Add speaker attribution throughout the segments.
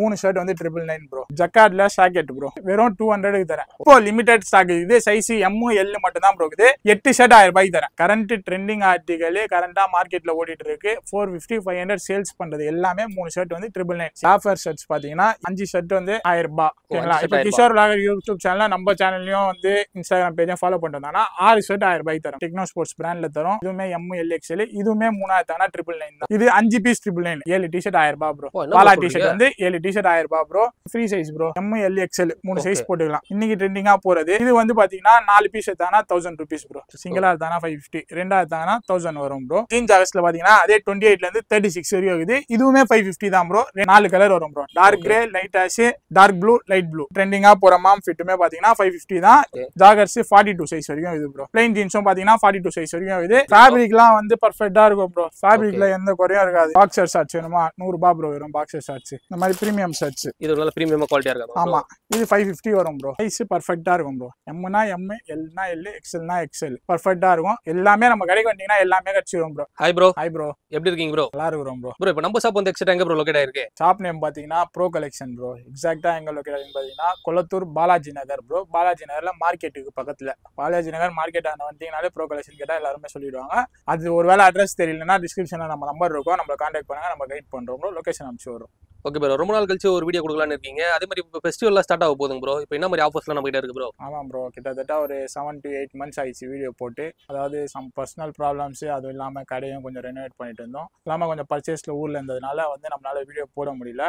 Speaker 1: மூணு ஷர்ட் வந்து triple nine bro ஜக்கார்ட்ல ஷாக்கெட் ப்ரோ வெறும் டூ ஹண்ட்ரடுக்கு தரேன். இப்போ லிமிடெட் ஸ்டாக் இது சைஸ் எம் எல் மட்டும் தான் ப்ரோ இது எட்டு ஷர்ட் ஆயிரம் ரூபாய்க்கு தரேன். கரண்ட் ட்ரெண்டிங் ஆர்டிகல் கரண்டா மார்க்கெட்ல ஓடிட்டு இருக்கு four fifty five hundred sales பண்றது எல்லாமே மூணு ஷர்ட் வந்து ட்ரிபிள் நைன் ஆஃபர் ஷர்ட்ஸ் பாத்தீங்கன்னா அஞ்சு ஷர்ட் வந்து ஆயிரம் ரூபாய். ஓகேங்களா இப்போ கிஷோர் லாகர் யூடியூப் சேனல் நம்ம சேனல்லையும் வந்து இன்ஸ்டாகிராம் பேஜையும் ஃபாலோ பண்ணிருந்தாங்கன்னா ஆறு ஷர்ட் ஆயிரம் ரூபாய்க்கு தரும். டெக்னோ ஸ்போர்ட்ஸ் பிராண்ட்ல தரும். இதுவுமே எம் எல் எக்ஸ்எல் இதுவுமே மூணாயிரத்து தானா ட்ரிபிள் நைன் தான். இது அஞ்சு பீஸ் ட்ரிபிள் நைன் ஏழு டிஷர்ட் ஆயிரம் ரூபாய் ப்ரோ பாலா டிஷர்ட்? வந்து ஏழு டிஷர்ட் ஆயிரம் ரூபாய் bro free size bro M L XL மூணு சைஸ். போட்டுக்கலாம். இன்னைக்கு ட்ரெண்டிங்கா போறது. இது வந்து பாத்தீங்கன்னா நாலு பீஸ் எடுத்தாங்கன்னா தௌசண்ட் ருபீஸ் ப்ரோ சிங்கிளா எடுத்தாங்கன்னா ஃபைவ் ஃபிஃப்டி ரெண்டா எடுத்தாங்கன்னா தௌசண்ட் வரும் ப்ரோ ஜீன் ஜாகஸ்ல பாத்தீங்கன்னா அதே டுவெண்ட்டி எயிட்ல இருந்து தேர்ட்டி சிக்ஸ் வரையும் இருக்குது. இதுவுமே ஃபைவ் ஃபிஃப்டி தான் ப்ரோ நாலு கலர் வரும் bro dark grey light ash dark blue light blue ட்ரெண்டிங்கா போற மாம் ஃபிட்டுமே பாத்தீங்கன்னா ஃபைவ் ஃபிஃப்டி தான். ஜாகர்ஸ் ஃபார்ட்டி டூ சைஸ் வரைக்கும் இது ப்ரோ பிளைன் ஜீன்ஸும் பாத்தீங்கன்னா ஃபார்ட்டி டூ சைஸ் வரைக்கும் இது ஃபேப்ரிக்லாம் வந்து பர்ஃபெக்டா இருக்கும் ப்ரோ ஃபேப்ரிக்ல எந்த குறையும் இருக்காது. பாக்ஸர் ஷர்ட்ஸ் வேணுமா? நூறு ரூபாய் ப்ரோ வரும் பாக்ஸர் ஷர்ட்ஸ் இந்த மாதிரி பிரீமியம் ஷர்ட்ஸ்
Speaker 2: இது நல்ல பிரீமியமா குவாலிட்டியா இருக்கா
Speaker 1: ஆமா. இது ஃபைவ் ஃபிஃப்டி வரும் ப்ரோ சைஸ் பர்ஃபெக்டா இருக்கும் ப்ரோ எம்னா எம் எல்னா எல் எக்ஸ்எல்னா எக்ஸ்எல் பர்ஃபெக்டா இருக்கும். எல்லாமே நம்ம கடைக்கு வந்தீங்கன்னா எல்லாமே கிடைச்சிரும் bro
Speaker 2: hi bro
Speaker 1: hi bro
Speaker 2: எப்படி இருக்கீங்க ப்ரோ
Speaker 1: நல்லா இருக்கிறோம் ப்ரோ
Speaker 2: ப்ரோ இப்போ நம்ம ஷாப் வந்து எக்ஸ்ட்ரா எங்க ப்ரோ லொகேட் ஆயிருக்கு?
Speaker 1: ஷாப் நேம் பாத்தீங்கன்னா ப்ரோ கலெக்ஷன் ப்ரோ எக்ஸாக்டா எங்க லொக்கேஷன் பாத்தீங்கன்னா கொளத்தூர் பாலாஜி நகர் ப்ரோ பாலாஜி நகர்ல மார்க்கெட்டுக்கு பக்கத்துல. பாலாஜி நகர் மார்க்கெட் ஆன வந்தீங்கனாலே ப்ரோ கலெக்ஷன் கேட்டா எல்லாருமே சொல்லிடுவாங்க. அது ஒருவேளை அட்ரஸ் தெரியலனா டிஸ்கிரிப்ஷன்ல நம்ம நம்பர் இருக்கும். நம்ம கான்டாக்ட் பண்ணுங்க. நம்ம கைட் பண்றோம் லொகேஷன் அனுப்பிச்சு வரும்
Speaker 2: ஓகே ப்ரோ ரொம்ப நாள் கழிச்சு ஒரு வீடியோ கொடுக்கலாம்னு இருக்கீங்க. அதே மாதிரி இப்போ ஃபெஸ்டிவல்லாம் ஸ்டார்ட் ஆக போதுங்க ப்ரோ இப்போ என்ன மாதிரி ஆஃபர்ஸ்லாம் நம்ம கிட்ட இருக்கு ப்ரோ
Speaker 1: ஆமாம் ப்ரோ கிட்டத்தட்ட ஒரு செவன் டு எயிட் மந்த்ஸ் ஆயிடுச்சு வீடியோ போட்டு. அதாவது சம் பர்சனல் ப்ராப்ளம்ஸு அதுவும் இல்லாமல் கடையும் கொஞ்சம் ரெனோவேட் பண்ணிட்டு இருந்தோம். இல்லாமல் கொஞ்சம் பர்ச்சேஸில் ஊரில் இருந்ததுனால வந்து நம்மளால வீடியோ போட முடியல.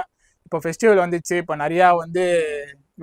Speaker 1: இப்போ ஃபெஸ்டிவல் வந்துச்சு. இப்போ நிறையா வந்து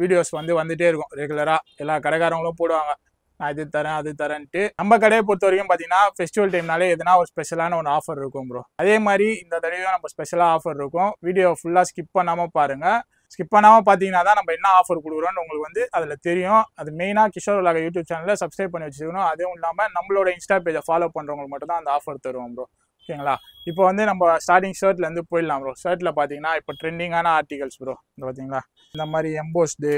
Speaker 1: வீடியோஸ் வந்து வந்துகிட்டே இருக்கும் ரெகுலராக எல்லா கடைக்காரங்களும் போடுவாங்க. நான் இது தரேன் அது தரேன்ட்டு. நம்ம கடையை பொறுத்த வரைக்கும் பார்த்தீங்கன்னா ஃபெஸ்டிவல் டைம்னாலே எதுனா ஒரு ஸ்பெஷலான ஒரு ஆஃபர் இருக்கும் ப்ரோ அதே மாதிரி இந்த தடவையும் நம்ம ஸ்பெஷலாக ஆஃபர் இருக்கும். வீடியோ ஃபுல்லாக ஸ்கிப் பண்ணாமல் பாருங்கள் ஸ்கிப் பண்ணாமல் பார்த்தீங்கன்னா தான் நம்ம என்ன ஆஃபர் கொடுக்குறோம்னு உங்களுக்கு வந்து அதில் தெரியும். அது மெயினாக கிஷோர் உலக யூடியூப் சேனலில் சப்ஸ்கிரைப் பண்ணி வச்சுக்கணும். அதுவும் இல்லாமல் நம்மளோட இன்ஸ்டா பேஜை ஃபாலோ பண்ணுறவங்களுக்கு மட்டும் தான் அந்த ஆஃபர் தருவோம் ப்ரோ ஓகேங்களா? இப்போ வந்து நம்ம ஸ்டார்டிங் ஷர்ட்லேருந்து போயிடலாம் ப்ரோ ஷர்ட்டில் பார்த்தீங்கன்னா இப்போ ட்ரெண்டிங்கான ஆர்டிகல்ஸ் ப்ரோ இந்த பார்த்தீங்களா இந்த மாதிரி எம்போஸ்டு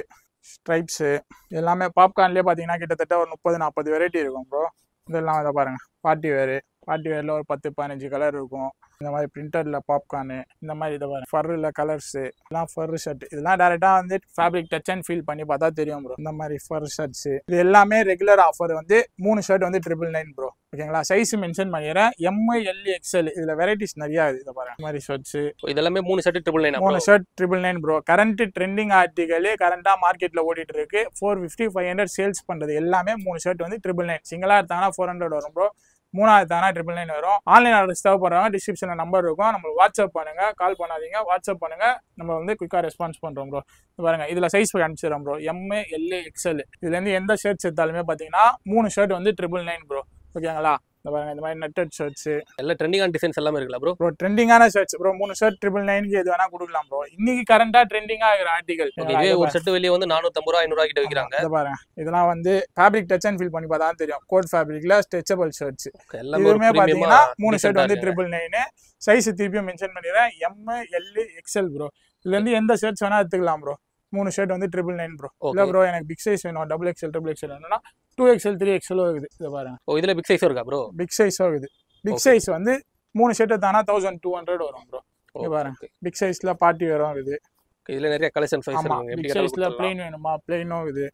Speaker 1: ஸ்ட்ரைப்ஸு எல்லாமே பாப்கார்ன்லேயே பார்த்தீங்கன்னா கிட்டத்தட்ட ஒரு முப்பது நாற்பது வெரைட்டி இருக்கும் ப்ரோ இதெல்லாம் இதை பாருங்கள் பார்ட்டி வேரு பார்ட்டி வேரில் ஒரு பத்து பதினஞ்சு கலர் இருக்கும். இந்த மாதிரி பிரிண்டரில் பாப்கார்னு இந்த மாதிரி இதை பாருங்க. ஃபர்ரில் கலர்ஸு இதெல்லாம் ஃபர் ஷர்ட் இதெல்லாம் டேரெக்டாக வந்து ஃபேப்ரிக் டச் அண்ட் ஃபீல் பண்ணி பார்த்தா தெரியும் ப்ரோ இந்த மாதிரி ஃபர் ஷர்ட்ஸு இது எல்லாமே ரெகுலர் ஆஃபர் வந்து மூணு ஷர்ட் வந்து ட்ரிபிள் நைன் ப்ரோ ஓகேங்களா சைஸ் மென்ஷன் பண்ணிடுறேன். எம்ஐ எல் எக்ஸ்எல் இதில் வெரைட்டிஸ் நிறையா இருக்குது இதை பாருங்க. மாதிரி ஷர்ட்ஸு
Speaker 2: இதெல்லாமே மூணு செட் ட்ரிபிள் நைன்
Speaker 1: மூணு shirt triple nine bro current trending article கரண்டாக மார்க்கெட்டில் ஓடிட்டு இருக்கு. Four fifty five hundred sales பண்ணுறது எல்லாமே மூணு ஷர்ட் வந்து ட்ரிபிள் நைன் சிங்கிளாக எடுத்தாங்கன்னா ஃபோர் ஹண்ட்ரட் வரும் ப்ரோ மூணாவது எடுத்தாங்கன்னா ட்ரிபிள் நைன் வரும். ஆன்லைன் ஆர்டர்ஸ் தேவைப்படுறவங்க டிஸ்கிரிப்ஷனில் நம்பர் இருக்கும். நம்மளுக்கு வாட்ஸ்அப் பண்ணுங்க. கால் பண்ணாதீங்க. வாட்ஸ்அப் பண்ணுங்க. நம்ம வந்து குயிக்காக ரெஸ்பான்ஸ் பண்ணுறோம் ப்ரோ பாருங்க. இதில் சைஸ் போய் அனுப்பிச்சிடுறோம் ப்ரோ எம்ஏ எல்ஏ எக்ஸ்எல் இதுலேருந்து எந்த ஷர்ட்ஸ் எடுத்தாலுமே பார்த்தீங்கன்னா மூணு ஷர்ட் வந்து ட்ரிபிள் நைன் ப்ரோ ஓகேங்களா இந்த பாருங்க இந்த மாதிரி நெட்டட் ஷர்ட்ஸு
Speaker 2: எல்லாம் ட்ரெண்டிங்கான டிசைன்ஸ் எல்லாமே இருக்குல்ல ப்ரோ
Speaker 1: ப்ரோ ட்ரெண்டிங்கான ஷர்ட்ஸ் ப்ரோ மூணு ஷர்ட் ட்ரிபிள் நைனுக்கு எது வேணா கொடுக்கலாம் ப்ரோ இன்னைக்கு கரண்டா ட்ரெண்டிங்கா இருக்கிற ஆர்டிகல்
Speaker 2: இதே ஒரு செட் வெளியே வந்து நானூத்தம்பது ரூபா ஐநூறு கிட்ட விற்கிறாங்க
Speaker 1: இதை பாருங்க. இதெல்லாம் வந்து ஃபேப்ரிக் டச் அண்ட் ஃபீல் பண்ணி பார்த்தா தெரியும். கோட் ஃபேப்ரிக்ல ஸ்ட்ரெச்சபிள் ஷர்ட்ஸ்
Speaker 2: எல்லாமே
Speaker 1: பாத்தீங்கன்னா மூணு ஷர்ட் வந்து. ட்ரிபிள் நைனு சைஸ் திருப்பியும் மென்ஷன் பண்ணிடுறேன். எம் எல் எக்ஸ்எல் ப்ரோ இதுல இருந்து எந்த ஷர்ட்ஸ் வேணா எடுத்துக்கலாம் ப்ரோ மூணு ஷர்ட் வந்து ட்ரிபிள் நைன் ப்ரோ இல்ல ப்ரோ எனக்கு பிக் சைஸ் வேணும். டபுள் எக்ஸ்எல் ட்ரிபிள் எக்ஸ்எல் வேணும்னா டூ எக்ஸ்எல் த்ரீ எக்ஸ்எல் இருக்குது. இதை பாருங்க.
Speaker 2: ஓ இதுல பிக் சைஸ் இருக்கா ப்ரோ
Speaker 1: பிக் சைஸும் இருக்குது. பிக். சைஸ் வந்து மூணு ஷர்ட் தானா தௌசண்ட் டூ ஹண்ட்ரட் வரும் ப்ரோ இங்க பாருங்க. பிக் சைஸ்ல பார்ட்டி வரும் இருக்குது.
Speaker 2: இதுல நிறைய கலெக்ஷன் சைஸ்
Speaker 1: ஆமா.
Speaker 2: இருக்கு எப்படி
Speaker 1: பிக் சைஸ்ல பிளெயின் வேணுமா? பிளெயினும் இது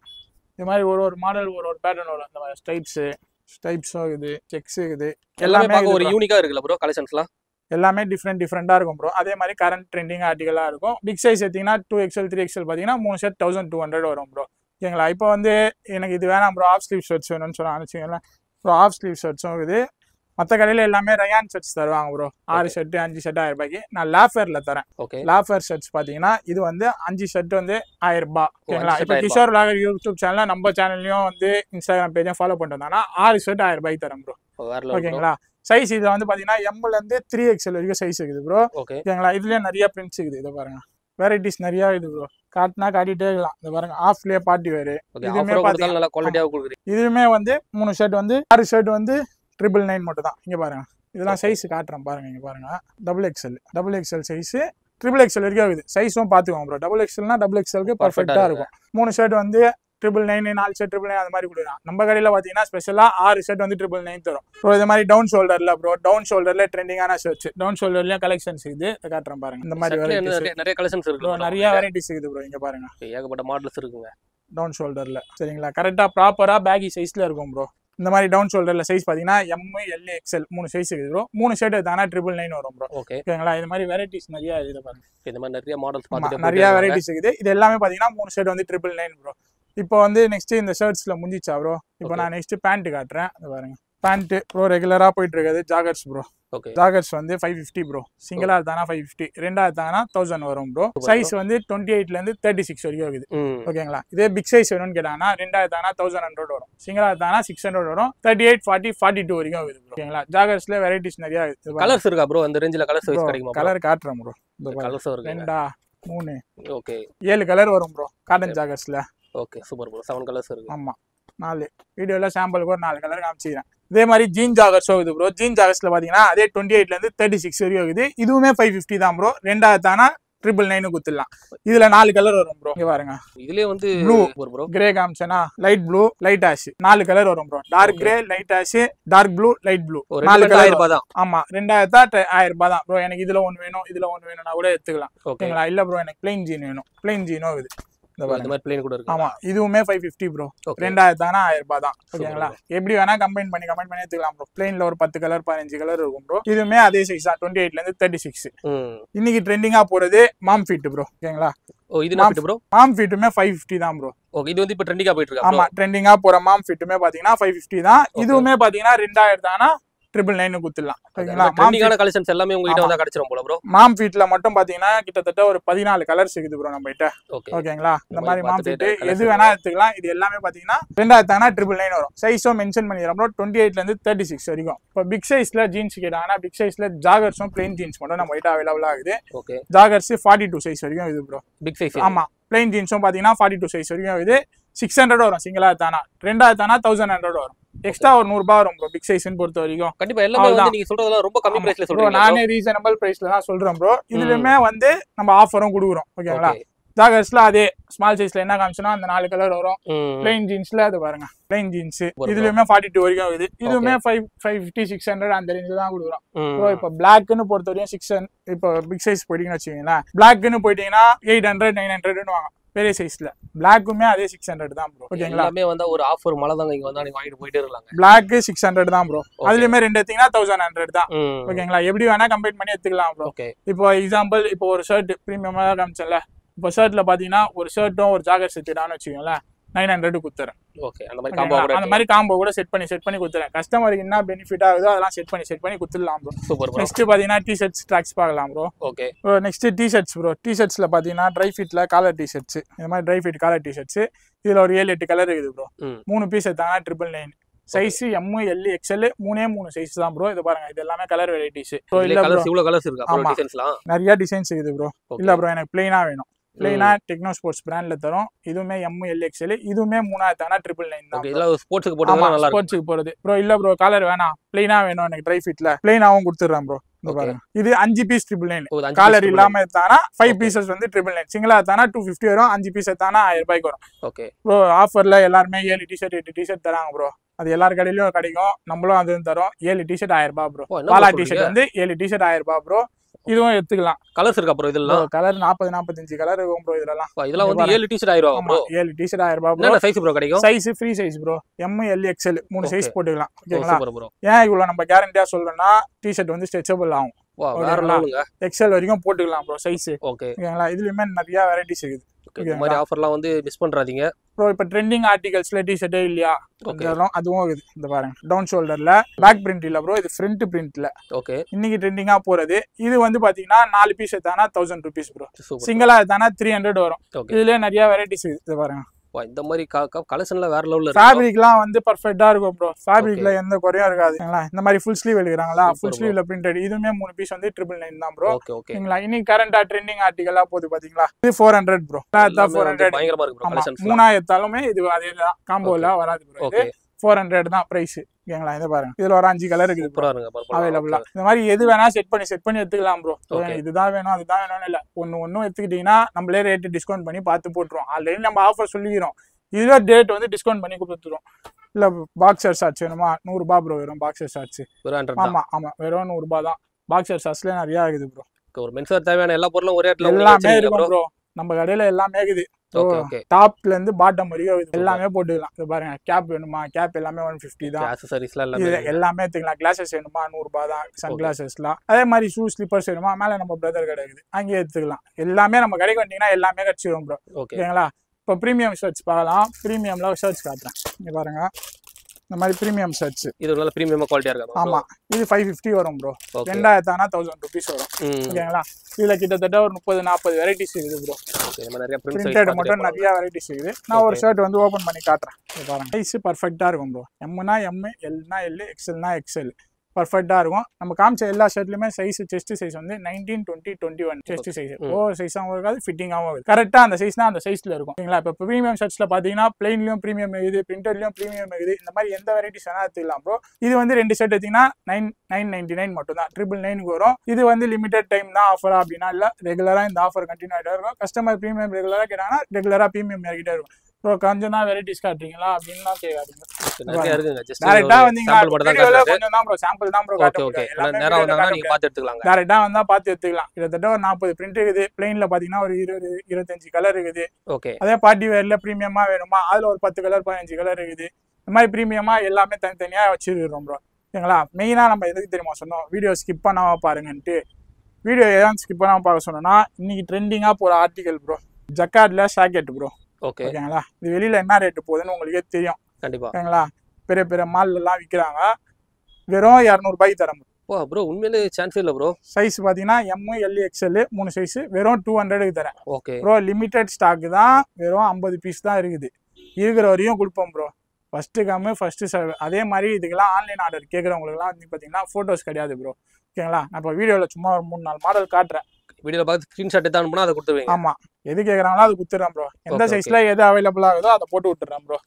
Speaker 1: இது மாதிரி ஒரு ஒரு மாடல் ஒரு ஒரு பேட்டர்ன் வரும். இந்த மாதிரி ஸ்டைப்ஸு ஸ்டைப்ஸும் இது செக்ஸ் இருக்குது.
Speaker 2: எல்லாமே ஒரு
Speaker 1: இது
Speaker 2: யூனிக்கா இருக்குல்ல ப்ரோ கலெக்ஷன்ஸ்லாம்
Speaker 1: எல்லாமே டிஃப்ரெண்ட் டிஃப்ரெண்டாக இருக்கும் ப்ரோ அதே மாதிரி கரண்ட் ட்ரெண்டிங் ஆர்டிகலாக இருக்கும். பிக் சைஸ் எடுத்தீங்கன்னா டூ எக்ஸ்எல் த்ரீ எக்ஸ்எல் பார்த்தீங்கன்னா மூணு ஷர்ட் தௌசண்ட் டூ ஹண்ட்ரட் வரும் ப்ரோ ஓகேங்களா? இப்போ வந்து எனக்கு இது வேணாம் ப்ரோ ஆஃப் ஸ்லீவ் ஷர்ட்ஸ் வேணும்னு சொன்னா வச்சுக்கோங்களேன் ப்ரோ ஆஃப் ஸ்லீவ் ஷர்ட்ஸும் இருக்குது மற்ற கடையில் எல்லாமே ரயான் ஷர்ட்ஸ் தருவாங்க ப்ரோ ஆறு ஷர்ட்டு அஞ்சு ஷர்ட் ஆயிரம் ரூபாய்க்கு. நான் லாஃபேரில் தரேன்.
Speaker 2: ஓகே
Speaker 1: லாஃபர் ஷர்ட்ஸ் பார்த்தீங்கன்னா இது வந்து அஞ்சு ஷர்ட் வந்து ஆயிரம் ரூபாய். ஓகேங்களா? இப்போ கிஷோர் லாகர் யூடியூப் சேனலில் நம்ம சேனல்லையும் வந்து இன்ஸ்டாகிராம் பேஜையும் ஃபாலோ பண்ணிட்டு ஆறு ஷர்ட் ஆயிரம் ரூபாய்க்கு தரேன் ப்ரோ ஓகேங்களா? சைஸ் இது வந்து பார்த்தீங்கன்னா எம்ல இருந்து த்ரீ எக்ஸ்எல் வரைக்கும் சைஸ் இருக்குது ப்ரோ
Speaker 2: ஓகே
Speaker 1: ஓகேங்களா? இதுலயே நிறைய பிரிண்ட்ஸ் இருக்குது. இதை பாருங்க. வெரைட்டிஸ் நிறைய இருக்குது ப்ரோ காட்டினா காட்டிட்டே இருக்கலாம். இதை பாருங்க ஆஃப்லயே பார்ட்டி வேறு. இதுவுமே
Speaker 2: நல்லா குவாலிட்டியாக கொடுக்குறீங்க.
Speaker 1: இதுவுமே வந்து மூணு ஷர்ட் வந்து ஆறு ஷர்ட் வந்து ட்ரிபிள் நைன் மட்டும் தான் இங்க பாருங்க. இதெல்லாம் சைஸ் காட்டுறேன் பாருங்க இங்க பாருங்க. Double XL double XL size triple XL வரைக்கும் இருக்குது சைஸும் பார்த்துக்கோங்க ப்ரோ டபுள் எக்ஸ்எல்னா டபுள் எக்ஸ்எல்க்கு பர்ஃபெக்டாக இருக்கும். மூணு ஷர்ட் வந்து ட்ரிபிள் நைன் நாலு ஷர்ட் ட்ரிபிள் நைன் அந்த மாதிரி கொடுக்குறான். நம்ம கடையில் பார்த்தீங்கன்னா ஸ்பெஷலாக ஆறு ஷர்ட் வந்து ட்ரிபிள் நைன் தரும். ப்ரோ இது மாதிரி டவுன் ஷோல்டரில் ப்ரோ டவுன் ஷோல்டரில் ட்ரெண்டிங்கான ஷர்ட்ஸ் டவுன் ஷோல்டர்லயும் கலெக்ஷன்ஸ் இது. காட்டுறேன் பாருங்க. இந்த மாதிரி
Speaker 2: நிறைய- கலெக்ஷன்ஸ் இருக்கு.
Speaker 1: நிறைய வெரைட்டிஸ் இருக்குது ப்ரோ இங்க பாருங்க.
Speaker 2: ஏகப்பட்ட மாடல்ஸ் இருக்குங்க.
Speaker 1: டவுன் ஷோல்டர்ல சரிங்களா? கரெக்டாக ப்ராப்பராக பேகி சைஸ்ல இருக்கும் ப்ரோ இந்த மாதிரி டவுன் ஷோல்டர்ல சைஸ் பார்த்தீங்கன்னா எம் எல் எக்ஸ்எல் மூணு சைஸ் இருக்குது ப்ரோ மூணு ஷர்ட் எடுத்தாங்கன்னா ட்ரிபிள் நைன் வரும் ப்ரோ
Speaker 2: ஓகே
Speaker 1: ஓகேங்களா இது மாதிரி வெரைட்டிஸ் நிறைய இது பாருங்க.
Speaker 2: இந்த மாதிரி நிறைய மாடல்ஸ்
Speaker 1: நிறைய வெரைட்டிஸ் இருக்குது. இது எல்லாமே பார்த்தீங்கன்னா மூணு ஷர்ட் வந்து ட்ரிபிள் நைன் ப்ரோ இப்போ வந்து நெக்ஸ்ட் இந்த ஷர்ட்ஸ்ல முடிஞ்சிச்சா ப்ரோ இப்போ. நான் நெக்ஸ்ட் பேண்ட் காட்டுறேன். பாருங்க. பேண்ட் ப்ரோ ரெகுலரா போயிட்டு இருக்குது ஜாகர்ஸ் ப்ரோ ஜாகர்ஸ் வந்து ஃபைவ் ஃபிஃப்டி ப்ரோ சிங்கிளா எடுத்தாங்கன்னா ஃபைவ் ஃபிஃப்டி ரெண்டா எடுத்தாங்கன்னா தௌசண்ட் வரும் ப்ரோ. சைஸ் வந்து டுவெண்ட்டி எயிட்ல இருந்து தேர்ட்டி சிக்ஸ் வரைக்கும் இருக்குது. ஓகேங்களா இதே பிக் சைஸ் வேணும்னு கேட்டாங்கன்னா ரெண்டாயிரத்தானா தௌசண்ட் ஹண்ட்ரட் வரும். சிங்கிளா எடுத்தாங்கன்னா சிக்ஸ் ஹண்ட்ரட் வரும். Thirty eight forty forty two வரைக்கும் இருக்குது. ஓகேங்களா ஜாகர்ஸ்ல வெரைட்டிஸ் நிறைய
Speaker 2: கலர்ஸ் இருக்கா ப்ரோ அந்த ரேஞ்சில் கலர்ஸ் கிடைக்குமா
Speaker 1: கலர் காட்டுறேன் ப்ரோ
Speaker 2: இருக்கு?
Speaker 1: ரெண்டா மூணு.
Speaker 2: ஓகே
Speaker 1: ஏழு கலர் வரும் bro cotton ஜாகர்ஸ்ல
Speaker 2: okay super bro seven colours இருக்கு.
Speaker 1: ஆமா. நாலு. வீடியோல சாம்பிளுக்கு ஒரு நாலு கலர் காமிச்சிக்கிறேன். இதே மாதிரி ஜீன் ஜாகர்ஸ் இருக்குது ப்ரோ ஜீன் ஜாகர்ஸ்ல பாத்தீங்கன்னா அதே டுவெண்ட்டி எயிட்ல இருந்து தேர்ட்டி சிக்ஸ் வரைக்கும் இருக்குது. இதுவுமே ஃபைவ் ஃபிஃப்டி தான் ப்ரோ ரெண்டாயிரத்தானா ட்ரிபிள் நைனு குத்துடலாம். இதுல நாலு கலர் வரும் ப்ரோ இங்க பாருங்க.
Speaker 2: இதுலயே வந்து. ஒரு ப்ரோ
Speaker 1: கிரே காமிச்சனா லைட் ப்ளூ லைட் ஆஷ் நாலு கலர் வரும் bro dark grey light ash dark blue light blue நாலு கலர்
Speaker 2: ஆயிரம் ரூபாய் தான்.
Speaker 1: ஆமா. ரெண்டாயிரத்தா ஆயிரம் ரூபாய் தான் ப்ரோ எனக்கு இதுல ஒன்று வேணும் இதுல ஒன்று வேணும்னா கூட எடுத்துக்கலாம்.
Speaker 2: ஓகே
Speaker 1: ஓகேங்களா இல்ல ப்ரோ எனக்கு பிளைன் ஜீன் வேணும். பிளைன் ஜீனும் இது. இந்த
Speaker 2: இந்த
Speaker 1: பாருங்க
Speaker 2: மாதிரி பிளேன் கூட இருக்கு
Speaker 1: ஆமா இதுவுமே ஃபைவ் ஃபிஃப்டி ப்ரோ ரெண்டாயிரத்தானா ஆயிரம் ரூபாய் தான் ஓகேங்களா? எப்படி வேணா கம்பைன் பண்ணி கம்பைன் பண்ணி எடுத்துக்கலாம் ப்ரோ பிளைன்ல ஒரு பத்து கலர் பதினஞ்சு கலர் இருக்கும் ப்ரோ இதுவுமே அதே சைஸ் தான். டுவெண்ட்டி எயிட்ல இருந்து தேர்ட்டி சிக்ஸ் இன்னைக்கு ட்ரெண்டிங்கா போறது மாம் ஃபிட் ப்ரோ ஓகேங்களா?
Speaker 2: ஓ இது என்ன ப்ரோ
Speaker 1: மாம் ஃபிட்டுமே ஃபைவ் ஃபிஃப்டி தான் ப்ரோ
Speaker 2: ஓகே இது வந்து இப்போ ட்ரெண்டிங்கா போயிட்டு இருக்கா
Speaker 1: ஆமா ட்ரெண்டிங்கா போற மாம் ஃபிட்டுமே பாத்தீங்கன்னா ஃபைவ் ஃபிஃப்டி தான். இதுவுமே பாத்தீங்கன்னா ரெண்டாயிரத்தானா ட்ரிபிள் நைன் குத்துடலாம். ஓகேங்களா மாம்
Speaker 2: ட்ரெண்டிங்கான கலெக்ஷன்ஸ் எல்லாமே உங்ககிட்ட. வந்தா கிடைச்சிரும் போல ப்ரோ
Speaker 1: மாம் ஃபீட்ல மட்டும் பாத்தீங்கன்னா கிட்டத்தட்ட ஒரு பதினாலு கலர்ஸ் இருக்குது ப்ரோ நம்ம கிட்ட
Speaker 2: ஓகே.
Speaker 1: ஓகேங்களா? இந்த மாதிரி மாம் ஃபீட் எது வேணா எடுத்துக்கலாம். இது எல்லாமே பாத்தீங்கன்னா ரெண்டாயிரத்தானா ட்ரிபிள் நைன் வரும். சைஸும் மென்ஷன் பண்ணிடுறோம் ப்ரோ டுவெண்ட்டி எயிட்ல இருந்து தேர்ட்டி சிக்ஸ் வரைக்கும். இப்போ பிக் சைஸ்ல ஜீன்ஸ் கேட்டாங்கன்னா பிக் சைஸ்ல ஜாகர்ஸும் பிளெயின் ஜீன்ஸ் மட்டும் நம்ம கிட்ட அவைலபிள் ஆகுது
Speaker 2: okay.
Speaker 1: Joggers forty two size வரைக்கும் இது ப்ரோ
Speaker 2: பிக் சைஸ்
Speaker 1: ஆமா. பிளெயின் ஜீன்ஸும் பாத்தீங்கன்னா ஃபார்ட்டி டூ சைஸ் வரைக்கும் இது சிக்ஸ் ஹண்ட்ரட் வரும் சிங்கிளா தானா ரெண்டாயிரத்தானா தௌசண்ட் ஹண்ட்ரட் வரும். எக்ஸ்ட்ரா ஒரு நூறுபா வரும் ப்ரோ பிக் சைஸ்னு பொறுத்த வரைக்கும்
Speaker 2: கண்டிப்பா எல்லாமே. வந்து நீங்க சொல்றதெல்லாம் ரொம்ப கம்மி பிரைஸ்ல
Speaker 1: ப்ரோ
Speaker 2: சொல்றீங்க
Speaker 1: நானே ரீசனபிள் பிரைஸ்ல தான் சொல்றேன் ப்ரோ இதுலயுமே வந்து நம்ம ஆஃபரும் கொடுக்குறோம் ஓகேங்களா
Speaker 2: ஓகே
Speaker 1: ஜாகர்ஸ்ல அதே ஸ்மால் சைஸ்ல என்ன காமிச்சோன்னா அந்த நாலு கலர் வரும். பிளைன் ஜீன்ஸ்ல அது பாருங்க. Plain jeans. இதுலயுமே ஃபார்ட்டி டூ வரைக்கும் வருது இதுவுமே five five fifty six hundred அந்த ரேஞ்சில் தான் கொடுக்குறோம். ப்ரோ இப்போ பிளாக்னு பொறுத்த வரையும் சிக்ஸ் இப்போ பிக் சைஸ் போயிட்டீங்கன்னு வச்சுக்கீங்களேன். பிளாக்னு போயிட்டீங்கன்னா எயிட் ஹண்ட்ரட் நைன் ஹண்ட்ரட்னு வாங்க. பெரிய சைஸ்ல பிளாக்குமே அதே சிக்ஸ் ஹண்ட்ரட் தான் ப்ரோ ஓகேங்களா?
Speaker 2: எல்லாமே வந்து ஒரு ஆஃபர் மழை தாங்க இங்க வந்தா நீங்க வாங்கிட்டு போயிட்டே இருக்கலாங்க
Speaker 1: பிளாக் சிக்ஸ் ஹண்ட்ரட் தான் ப்ரோ அதுலயுமே ரெண்டு எடுத்தீங்கன்னா தௌசண்ட் ஹண்ட்ரட் தான். ஓகேங்களா? எப்படி வேணா கம்பைன் பண்ணி எடுத்துக்கலாம் ப்ரோ இப்போ எக்ஸாம்பிள் இப்போ ஒரு ஷர்ட் ப்ரீமியமாக காமிச்சல இப்போ ஷர்ட்ல பாத்தீங்கன்னா ஒரு ஷர்ட்டும் ஒரு ஜாகர் செட்டுடான்னு வச்சுக்கோங்களேன். Nine hundred குத்துறேன்.
Speaker 2: ஓகே அந்த மாதிரி காம்போ கூட
Speaker 1: அந்த மாதிரி காம்போ கூட செட் பண்ணி செட் பண்ணி குத்துறேன். கஸ்டமருக்கு என்ன பெனிஃபிட் ஆகுதோ அதெல்லாம் செட் பண்ணி செட் பண்ணி குத்துடலாம் ப்ரோ
Speaker 2: சூப்பர்
Speaker 1: நெக்ஸ்ட் பாத்தீங்கன்னா டி ஷர்ட்ஸ் ட்ராக்ஸ் பார்க்கலாம் bro
Speaker 2: okay.
Speaker 1: Next T shirts bro T ஷர்ட்ஸ்ல பாத்தீங்கன்னா ட்ரை ஃபிட்ல காலர் டி ஷர்ட்ஸ் இந்த மாதிரி dry fit collar T shirts இதுல ஒரு ஏழு எட்டு கலர் இருக்குது ப்ரோ. மூணு பீஸ் எடுத்தாங்கன்னா triple nine size M L XL மூணே மூணு சைஸ் தான் ப்ரோ இது பாருங்க இது எல்லாமே கலர் வெரைட்டிஸ் ஸோ இல்ல
Speaker 2: கலர்ஸ் இவ்வளவு கலர்ஸ் இருக்கா ப்ரோ
Speaker 1: ஆமா.
Speaker 2: டிசைன்ஸ்லாம்
Speaker 1: நிறைய டிசைன்ஸ் இருக்குது ப்ரோ இல்ல ப்ரோ எனக்கு பிளைனா வேணும். பிளைனா டெக்னோ ஸ்போர்ட்ஸ் பிராண்ட்ல தரும். இதுவுமே எம் எல் எக்ஸ்எல் இதுவுமே மூணாயிரத்தானா ட்ரிபிள் நைன் தான்.
Speaker 2: இதெல்லாம் ஸ்போர்ட்ஸ்க்கு போட்டா நல்லா
Speaker 1: ஸ்போர்ட்ஸுக்கு போறது ப்ரோ இல்ல ப்ரோ காலர் வேணாம். பிளைனா வேணும் எனக்கு ட்ரை ஃபிட்ல பிளைனாவும் கொடுத்துட்றேன் ப்ரோ இது அஞ்சு பீஸ் ட்ரிபிள் நைன் காலர் இல்லாம எடுத்தானா ஃபைவ். பீசஸ் வந்து ட்ரிபிள் நைன் சிங்கிளா எடுத்தானா டூ ஃபிஃப்டி வரும். அஞ்சு பீஸ் எடுத்தானா ஆயிரம் ரூபாய்க்கு வரும்.
Speaker 2: ஓகே
Speaker 1: ப்ரோ ஆஃபர்ல எல்லாருமே ஏழு டிஷர்ட் எட்டு டிஷர்ட் தராங்க ப்ரோ அது எல்லார் கடையிலயும் கிடைக்கும். நம்மளும் அது தரோம். ஏழு டிஷர்ட் ஆயிரம் ரூபாய் ப்ரோ பாலா டிஷர்ட்? வந்து ஏழு டிஷர்ட் ஆயிரம் ரூபாய் ப்ரோ இதுவும் எடுத்துக்கலாம்.
Speaker 2: கலர்ஸ் இருக்கா ப்ரோ இதெல்லாம்?
Speaker 1: கலர் நாற்பது நாற்பத்தஞ்சு கலர் இருக்கும் ப்ரோ இதெல்லாம்.
Speaker 2: இதெல்லாம் வந்து ஏழு டிஷர்ட் ஆயிரம்
Speaker 1: ஆமா
Speaker 2: ப்ரோ
Speaker 1: ஏழு டிஷர்ட் ஆயிரம் ரூபாய்
Speaker 2: என்னென்ன சைஸ் ப்ரோ கிடைக்கும்?
Speaker 1: Size free size bro M L XL மூணு சைஸ். போட்டுக்கலாம். ஓகேங்களா? ஏன் இவ்வளவு நம்ம கேரண்டியா சொல்றோம்னா டிஷர்ட் வந்து ஸ்ட்ரெச்சபிள் ஆகும். எக்ஸ்எல் வரைக்கும் போட்டுக்கலாம் ப்ரோ சைஸ்
Speaker 2: ஓகே
Speaker 1: ஓகேங்களா? இதுலயுமே நிறைய வெரைட்டிஸ் இருக்குது.
Speaker 2: ஓகே இந்த மாதிரி ஆஃபர்லாம் வந்து மிஸ் பண்றாதீங்க.
Speaker 1: ப்ரோ இப்போ ட்ரெண்டிங் ஆர்டிகல்ஸ்ல டிஷர்ட்டே இல்லையா?
Speaker 2: ஓகே
Speaker 1: அதெல்லாம் அதுவும் இருக்குது இந்த பாருங்க டவுன் ஷோல்டர்ல பேக் பிரிண்ட் இல்ல ப்ரோ இது ஃப்ரண்ட் பிரிண்ட்ல
Speaker 2: ஓகே
Speaker 1: இன்னைக்கு ட்ரெண்டிங்கா போறது. இது வந்து பாத்தீங்கன்னா நாலு பீஸ் எடுத்தானா தௌசண்ட் ருபீஸ் ப்ரோ சிங்கிளா எடுத்தானா த்ரீ ஹண்ட்ரட் வரும். இதுலயே நிறைய வெரைட்டிஸ் இது பாருங்க.
Speaker 2: இந்த மாதிரி கலெக்ஷன்ல வேற லெவல்ல இருக்கு?
Speaker 1: ஃபேப்ரிக்லாம் வந்து பர்ஃபெக்டா இருக்கும் ப்ரோ ஃபேப்ரிக்ல எந்த குறையும் இருக்காது. சரிங்களா? இந்த மாதிரி ஃபுல் ஸ்லீவ் எடுக்கிறாங்களா? ஃபுல். ஸ்லீவ்ல பிரிண்டட் இதுவுமே மூணு பீஸ் வந்து ட்ரிபிள் நைன் தான் ப்ரோ
Speaker 2: ஓகே ஓகே
Speaker 1: சரிங்களா இன்னைக்கு கரண்டா ட்ரெண்டிங் ஆர்டிகலா போகுது பாத்தீங்களா? இது four hundred bro four hundred
Speaker 2: பயங்கரமா இருக்கு ப்ரோ
Speaker 1: ஆமா.
Speaker 2: கலெக்ஷன்ஸ்
Speaker 1: மூணாயிரத்தாலுமே இது அதே தான் காம்போல வராது ப்ரோ ஃபோர் ஹண்ட்ரட் தான் பிரைஸ் ஓகேங்களா இதை பாருங்க. இதுல ஒரு அஞ்சு கலர் இருக்குது அவைலபிளா இந்த மாதிரி எது வேணா செட் பண்ணி செட் பண்ணி எடுத்துக்கலாம் ப்ரோ. இதுதான் வேணும் அதுதான் வேணும்னு இல்ல. ஒன்னு ஒன்னும் எடுத்துக்கிட்டீங்கன்னா நம்மளே ரேட்டு டிஸ்கவுண்ட் பண்ணி பார்த்து போட்டுருவோம். ஆல்ரெடி நம்ம ஆஃபர் சொல்லிக்கிறோம். இதில் டேட் வந்து டிஸ்கவுண்ட் பண்ணி கொடுத்துருவோம். இல்லை பாக்ஸர் ஷார்ட்ஸ் வேணுமா? நூறுரூபா ப்ரோ வெறும் பாக்ஸர் ஷார்ட்ஸ் ஆமாம் ஆமாம் வெறும் நூறுரூபா தான். பாக்ஸர் ஷார்ட்ஸ்லேயே நிறையா இருக்குது ப்ரோ
Speaker 2: ஒரு மென்சர் தேவையான எல்லா பொருளும் ஒரே இடத்துல
Speaker 1: எல்லாமே இருக்கும் ப்ரோ நம்ம கடையில் எல்லாமே இருக்குது. டாப்ல இருந்து பாட்டம் வரைக்கும் எல்லாமே போட்டுக்கலாம். இது பாருங்க கேப் வேணுமா? கேப் எல்லாமே ஒன் ஃபிஃப்டி தான்.
Speaker 2: எல்லாமே
Speaker 1: எல்லாமே எடுத்துக்கலாம். கிளாஸஸ் வேணுமா? நூறுரூபா தான். சன். கிளாஸஸ்லாம் அதே மாதிரி ஷூ ஸ்லிப்பர்ஸ் வேணுமா? மேலே நம்ம பிரதர் கடை இருக்குது. அங்கேயே எடுத்துக்கலாம். எல்லாமே நம்ம கடைக்கு வந்தீங்கன்னா எல்லாமே கிடச்சிரும் ப்ரோ
Speaker 2: ஓகே
Speaker 1: ஓகேங்களா இப்போ ப்ரீமியம் ஷர்ட்ஸ் பார்க்கலாம். ப்ரீமியம்ல ஷர்ட்ஸ் காட்டுறேன். இங்க பாருங்க. இந்த மாதிரி ப்ரீமியம் ஷர்ட்ஸ்
Speaker 2: இது நல்ல பிரீமியமா குவாலிட்டியா இருக்கா
Speaker 1: ஆமா. இது ஃபைவ் ஃபிஃப்டி வரும் ப்ரோ ரெண்டாயிரத்தி ஆனால் தௌசண்ட் ருபீஸ் வரும். ஓகேங்களா? இதுல கிட்டத்தட்ட ஒரு முப்பது நாற்பது வெரைட்டிஸ் இருக்குது ப்ரோ பிரிண்டட் மட்டும் நிறைய வெரைட்டிஸ் இருக்குது. நான் ஒரு. ஷர்ட் வந்து ஓப்பன் பண்ணி காட்டுறேன். பாருங்க. சைஸ் பர்ஃபெக்டா இருக்கும் ப்ரோ எம்னா எம் எல்னா எல் எக்ஸ்எல்னா எக்ஸ்எல் பர்ஃபெக்டா இருக்கும். நம்ம காமிச்ச எல்லா ஷர்ட்லயுமே சைஸ் செஸ்ட் சைஸ் வந்து nineteen twenty twenty one chest size. Over சைஸாகவும் இருக்காது ஃபிட்டிங்காகவும் இருக்கும் கரெக்டா அந்த சைஸ் தான் அந்த சைஸ்ல இருக்கும். ஓகேங்களா இப்போ ப்ரீமியம் ஷர்ட்ஸ்ல பாத்தீங்கன்னா பிளைன்லயும் ப்ரீமியம் இருக்குது பிரிண்டட்லயும் ப்ரீமியம் இருக்குது. இந்த மாதிரி எந்த வெரைட்டிஸ் வேணா எடுத்துக்கலாம் ப்ரோ இது வந்து ரெண்டு ஷர்ட் எடுத்தீங்கன்னா நைன் நைன் நைன்டி நைன் மட்டும் தான் ட்ரிபிள் நைனுக்கு வரும். இது வந்து லிமிடெட் டைம் தான் ஆஃபர் அப்படின்னா இல்ல ரெகுலரா இந்த ஆஃபர் கண்டினியூ ஆகிட்டே இருக்கும். கஸ்டமர் ப்ரீமியம் ரெகுலரா கேட்டாங்கன்னா ரெகுலரா ப்ரீமியம் இறக்கிட்டே இருக்கும். ப்ரோ கொஞ்சம் தான் வெரைட்டிஸ் காட்டுறீங்களா? அப்படின்னு கேட்காதீங்க
Speaker 2: நிறைய இருக்குங்க. ஜஸ்ட்
Speaker 1: டேரக்டா வந்தீங்கன்னா
Speaker 2: சாம்பிள் மட்டும் தான்
Speaker 1: வீடியோல
Speaker 2: காட்டுறது
Speaker 1: கொஞ்சம் தான் ப்ரோ சாம்பிள் தான் ப்ரோ
Speaker 2: ஓகே நேரா நீங்க. பார்த்து
Speaker 1: டேரக்டா வந்தா பார்த்து எடுத்துக்கலாம். கிட்டத்தட்ட ஒரு நாற்பது பிரிண்ட் இருக்குது. பிளெயின்ல பாத்தீங்கன்னா ஒரு இருபது இருபத்தஞ்சு கலர் இருக்குது.
Speaker 2: ஓகே
Speaker 1: அதே பார்ட்டி வேர்ல ப்ரீமியமா வேணுமா? அதுல ஒரு பத்து கலர் பதினஞ்சு கலர் இருக்குது. இந்த மாதிரி ப்ரீமியமா எல்லாமே தனித்தனியா வச்சிருக்கிறோம் ப்ரோ ஓகேங்களா மெயினா நம்ம எதுக்கு தெரியுமா சொன்னோம்? வீடியோ ஸ்கிப் பண்ணாம பாருங்கன்ட்டு. வீடியோ ஏன் ஸ்கிப் பண்ணாம பார்க்க சொன்னோம்னா இன்னைக்கு ட்ரெண்டிங்கா போற ஆர்டிகல் ப்ரோ ஜக்கார்ட்ல ஷாக்கெட் ப்ரோ
Speaker 2: ஓகே.
Speaker 1: ஓகேங்களா? இது வெளியில என்ன ரேட்டு போகுதுன்னு உங்களுக்கே தெரியும்.
Speaker 2: கண்டிப்பா.
Speaker 1: ஓகேங்களா? பெரிய பெரிய மால்ல எல்லாம் விற்கிறாங்க வெறும் இரநூறுபாய்க்கு தரம்
Speaker 2: ஓ ப்ரோ உண்மையிலே சான்ஸ் இல்ல ப்ரோ
Speaker 1: சைஸ் பார்த்தீங்கன்னா எம் எல் எக்ஸ்எல் மூணு சைஸ் வெறும் டூ ஹண்ட்ரடுக்கு தரேன்.
Speaker 2: ஓகே.
Speaker 1: ப்ரோ லிமிடெட் ஸ்டாக் தான் வெறும் ஐம்பது பீஸ் தான் இருக்குது. இருக்கிற வரையும் கொடுப்போம் bro first come first serve அதே மாதிரி இதுக்கெல்லாம் ஆன்லைன் ஆர்டர் கேட்குறவங்களுக்குலாம் வந்து பார்த்தீங்கன்னா ஃபோட்டோஸ் கிடையாது ப்ரோ ஓகேங்களா? நான் இப்போ வீடியோவில் சும்மா ஒரு மூணு நாலு மாடல் காட்டுறேன்.
Speaker 2: வீடியோல பார்த்து ஸ்கிரீன்ஷாட் எடுத்து அனுப்புனா அதை கொடுத்துருவீங்க.
Speaker 1: ஆமாம் எது கேட்குறாங்களோ அது கொடுத்துட்றேன் ப்ரோ எந்த. சைஸில் எது அவைலபிள் ஆகுதோ அதை போட்டு விட்டுறேன் ப்ரோ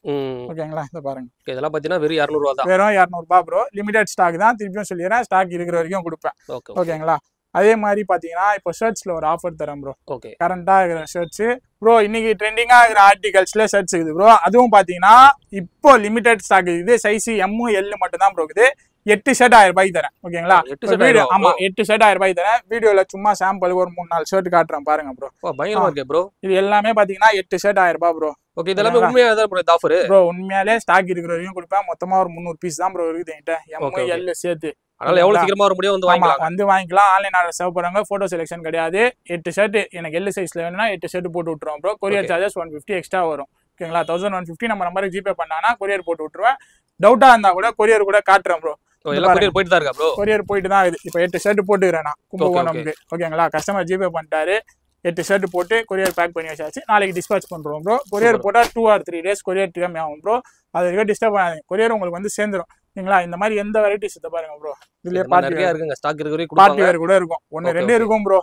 Speaker 1: ஓகேங்களா? இதை பாருங்க.
Speaker 2: இதெல்லாம் பார்த்தீங்கன்னா வெறும் இரநூறுவா தான்.
Speaker 1: வெறும் இரநூறுபா ப்ரோ லிமிடெட் ஸ்டாக் தான். திருப்பியும் சொல்லிடுறேன். ஸ்டாக் இருக்கிற வரைக்கும் கொடுப்பேன்.
Speaker 2: ஓகே
Speaker 1: ஓகேங்களா? அதே மாதிரி பார்த்தீங்கன்னா இப்போ ஷர்ட்ஸில் ஒரு ஆஃபர் தரேன் ப்ரோ
Speaker 2: ஓகே
Speaker 1: கரண்டாக இருக்கிற ஷர்ட்ஸு ப்ரோ இன்னைக்கு ட்ரெண்டிங்காக இருக்கிற ஆர்டிகல்ஸ்ல ஷர்ட்ஸ் இருக்குது ப்ரோ அதுவும் பார்த்தீங்கன்னா இப்போ லிமிடெட் ஸ்டாக் இருக்குது. சைஸ் எம் எல் மட்டும் தான் ப்ரோ இருக்குது. எட்டு ஷர்ட் ஆயிரம் ரூபாய்க்கு தரேன் ஓகேங்களா? வீடியோ ஆமா. எட்டு ஷர்ட் ஆயிரம் ரூபாய்க்கு தரேன். வீடியோல சும்மா சாம்பிள் ஒரு மூணு நாலு ஷர்ட் காட்டுறேன் பாருங்க ப்ரோ
Speaker 2: பயங்கரமா இருக்கே ப்ரோ
Speaker 1: இது எல்லாமே பாத்தீங்கன்னா எட்டு ஷர்ட் ஆயிரம் ரூபாய் ப்ரோ
Speaker 2: ஓகே இதெல்லாமே உண்மையா தான் ப்ரோ ஆஃபர்
Speaker 1: ப்ரோ உண்மையாலே ஸ்டாக் இருக்கிற வரைக்கும் கொடுப்பேன். மொத்தமா ஒரு முந்நூறு பீஸ் தான் ப்ரோ இருக்குது என்கிட்ட.
Speaker 2: Okay,
Speaker 1: M
Speaker 2: okay.
Speaker 1: எல் சேர்த்து.
Speaker 2: அதனால எவ்வளவு சீக்கிரமா வர முடியும் வந்து வாங்கிக்கலாம்.
Speaker 1: வந்து வாங்கிக்கலாம். ஆன்லைன் ஆர்டர் சேவ் பண்ணுங்க போட்டோ செலெக்ஷன் கிடையாது. எட்டு ஷர்ட் எனக்கு எல் சைஸ்ல வேணும்னா எட்டு ஷர்ட் போட்டு விட்டுருவோம் bro courier. Charges one fifty extra வரும். ஓகேங்களா? தௌசண்ட் ஒன் ஃபிஃப்டி நம்ம நம்பருக்கு ஜிபே பண்ணானா கொரியர் போட்டு விட்டுருவேன். டவுட்டா இருந்தா கூட கொரியர் கூட காட்டுறேன் ப்ரோ
Speaker 2: போயிட்டு தான் இருக்கா ப்ரோ
Speaker 1: கொரியர் போயிட்டு தான் இருக்குது. இப்போ எட்டு ஷர்ட் போட்டுக்கிறேன் நான். கும்பகோணம்க்கு ஓகேங்களா கஸ்டமர் ஜிபே பண்ணிட்டாரு. எட்டு ஷர்ட் போட்டு கொரியர் பேக் பண்ணி வச்சாச்சு. நாளைக்கு டிஸ்பேச் பண்ணுறோம் ப்ரோ கொரியர். போட்டால் two or three days courier DM ஆகும் ப்ரோ அது வரைக்கும் டிஸ்டர்ப் பண்ணாதீங்க கொரியர் உங்களுக்கு வந்து சேர்ந்துரும். ஓகேங்களா இந்த மாதிரி எந்த வெரைட்டிஸ் இதை பாருங்க ப்ரோ இதுலயே பார்ட்டி
Speaker 2: நிறைய இருக்குங்க. ஸ்டாக் இருக்கிற
Speaker 1: பார்ட்டி வேர் கூட இருக்கும். ஒன்று ரெண்டு. இருக்கும் ப்ரோ.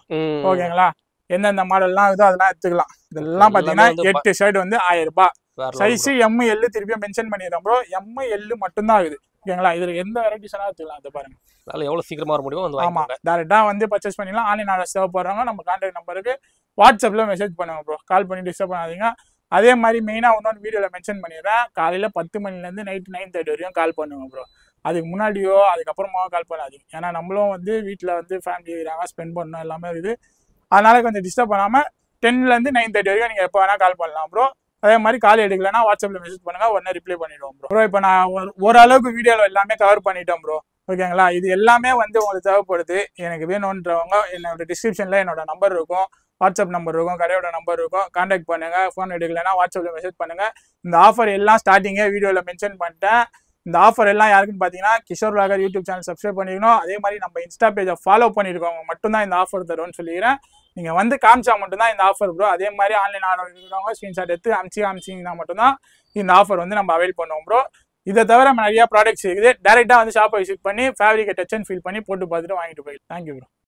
Speaker 1: ஓகேங்களா எந்தெந்த மாடல்லாம் இருக்குதோ அதெல்லாம் எடுத்துக்கலாம். இதெல்லாம் பார்த்தீங்கன்னா எட்டு ஷர்ட் வந்து ஆயிரம் ரூபாய். சைஸ். எம் எல் திருப்பியும் மென்ஷன் பண்ணிடுறோம் ப்ரோ எம் எல் மட்டும்தான் ஆகுது ஓகேங்களா? இதுல எந்த வெரைட்டிஸ் வேணா எடுத்துக்கலாம் அதை பாருங்க.
Speaker 2: அதனால எவ்வளவு சீக்கிரமா வர முடியுமோ வந்து
Speaker 1: ஆமா.
Speaker 2: வாங்கிக்கோங்க.
Speaker 1: டேரக்டா வந்து பர்ச்சேஸ் பண்ணிக்கலாம் ஆன்லைன் ஆர்டர் சேவ் போடுறாங்க நம்ம கான்டாக்ட் நம்பருக்கு வாட்ஸ்அப்ல மெசேஜ் பண்ணுங்க ப்ரோ கால் பண்ணி டிஸ்டர்ப் பண்ணாதீங்க. அதே மாதிரி மெயினாக இன்னொன்று வீடியோவில் மென்ஷன் பண்ணிடுறேன். காலையில் பத்து மணிலேருந்து நைட் நைன் தேர்ட்டி வரைக்கும் கால் பண்ணுங்க ப்ரோ அதுக்கு முன்னாடியோ அதுக்கப்புறமாவோ கால் பண்ணாதீங்க. ஏன்னா நம்மளும் வந்து வீட்டில் வந்து ஃபேமிலி இருக்கிறாங்க ஸ்பெண்ட் பண்ணணும் எல்லாமே இருக்குது. அதனால கொஞ்சம் டிஸ்டர்ப் பண்ணாமல் டென்லேருந்து நைன் தேர்ட்டி வரைக்கும் நீங்கள் எப்போ வேணால் கால் பண்ணலாம் ப்ரோ அதே மாதிரி கால் எடுக்கலைன்னா வாட்ஸ்அப்பில் மெசேஜ் பண்ணுங்க உடனே ரிப்ளை பண்ணிடுவோம் ப்ரோ ப்ரோ இப்போ நான் ஒரு ஓரளவுக்கு வீடியோவில் எல்லாமே கவர் பண்ணிட்டேன் ப்ரோ ஓகேங்களா இது எல்லாமே வந்து உங்களுக்கு தேவைப்படுது. எனக்கு வேணுன்றவங்க என்னோட டிஸ்கிரிப்ஷனில் என்னோட நம்பர் இருக்கும் வாட்ஸ்அப் நம்பர் இருக்கும் கடையோட நம்பர் இருக்கும். காண்டாக்ட் பண்ணுங்க. ஃபோன் எடுக்கலைன்னா வாட்ஸ்அப்பில் மெசேஜ் பண்ணுங்க. இந்த ஆஃபர் எல்லாம் ஸ்டார்டிங்கே வீடியோவில் மென்ஷன் பண்ணிட்டேன். இந்த ஆஃபர் எல்லாம் யாருக்குன்னு பார்த்தீங்கன்னா கிஷோர் லாகர் யூடியூப் சேனல் சப்ஸ்கிரைப் பண்ணிக்கணும் அதே மாதிரி நம்ம இன்ஸ்டா பேஜை ஃபாலோ பண்ணியிருக்கவங்க மட்டும்தான் இந்த ஆஃபர் தரும்னு சொல்லிக்கிறேன். நீங்கள் வந்து காமிச்சா மட்டும்தான் இந்த ஆஃபர் ப்ரோ அதே மாதிரி ஆன்லைன் ஆர்டர் இருக்கிறவங்க ஸ்க்ரீன்ஷாட் எடுத்து அமிச்சு அமிச்சிங்கன்னா மட்டும்தான் இந்த ஆஃபர் வந்து நம்ம அவைல் பண்ணுவோம் ப்ரோ இதை தவிர நம்ம நிறைய ப்ராடக்ட்ஸ் இருக்குது. டேரெக்டாக வந்து ஷாப்பை விசிட் பண்ணி ஃபேப்ரிக்கை டச் அண்ட் ஃபீல் பண்ணி போட்டு பார்த்துட்டு வாங்கிட்டு போயிடலாம். Thank you bro